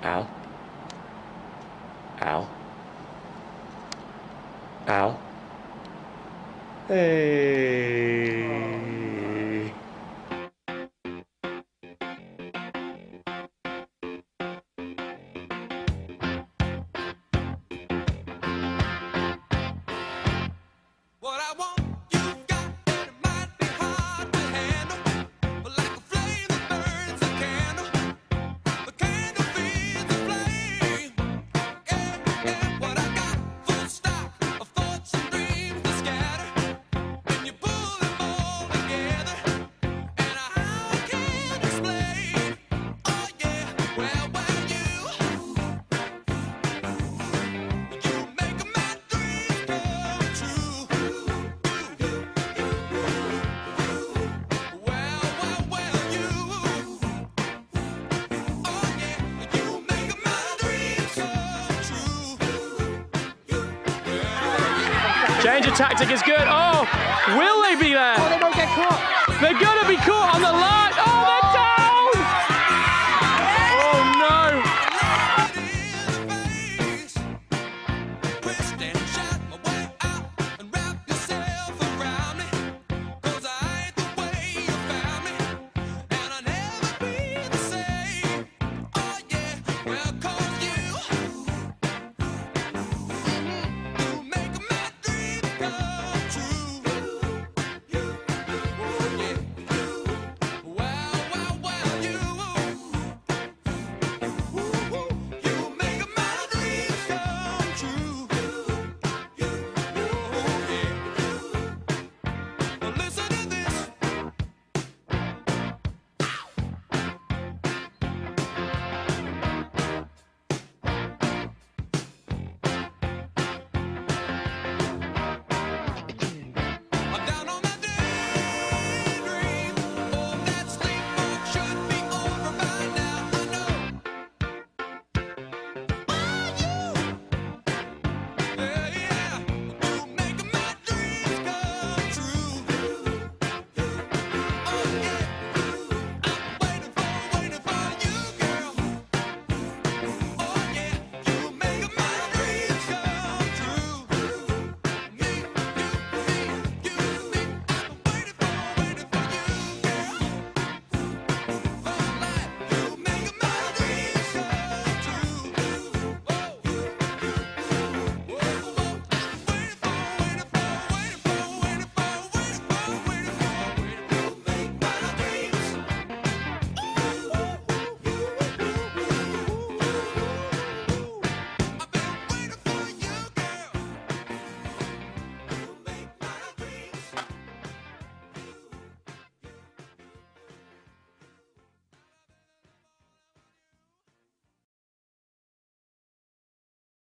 Al, al, al. Hey. Change of tactic is good. Oh, will they be there? Oh, they won't get caught. They're going to be caught on the line. Oh,